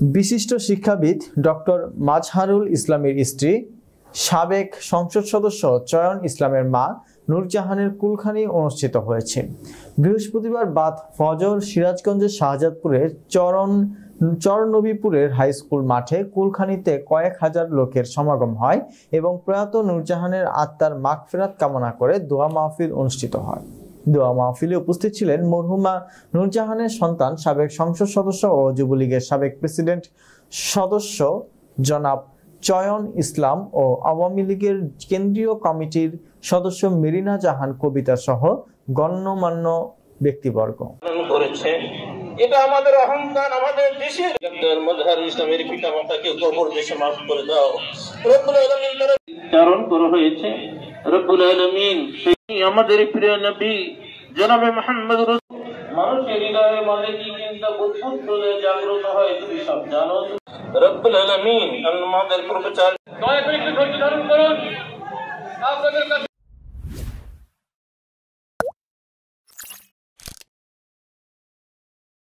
বিশিষ্ট শিক্ষাবিদ ডক্টর মাজহারুল ইসলামের স্ত্রী, সাবেক সংসদ সদস্য চয়ন ইসলামের মা নূরজাহানের কুলখানি অনুষ্ঠিত হয়েছে। বৃহস্পতিবার বাদ ফজর সিরাজগঞ্জের শাহজাদপুরের চরণ, চরনবীপুরের হাই স্কুল মাঠে কুলখানিতে কয়েক হাজার লোকের সমাগম হয় এবং প্রয়াত নূরজাহানের আত্মার মাগফেরাত কামনা করে দোয়া মাহফিল অনুষ্ঠিত হয়। দোয়া মাহফিলে উপস্থিত ছিলেন মরহুমা নূরজাহানের সন্তান সাবেক সংসদ সদস্য ও যুবলীগের সাবেক প্রেসিডেন্ট সদস্য জনাব চয়ন ইসলাম ও আওয়ামী লীগের কেন্দ্রীয় কমিটির সদস্য মেরিনা জাহান কবিতা সহ গণ্যমান্য ব্যক্তিবর্গ। করেছে। এটা আমাদের অহংকার আমাদের দেশের ইসলামের পিতা মাতাকে কবর দেশে মাফ করে দাও। রব্বুল আলামিন দ্বারা উচ্চারণ করা হয়েছে। রব্বুল আলামিন সেই আমাদের প্রিয় নবী, জনাবে মোহাম্মদ মানুষের হৃদয়ে মাঝে কি চিন্তা বুদ্বুদ করে জাগ্রত হয়, তুমি সব জানো। রব্বুল আলামিন আমাদের প্রচার দয়া করে একটু ধৈর্য ধারণ করুন। আপনাদের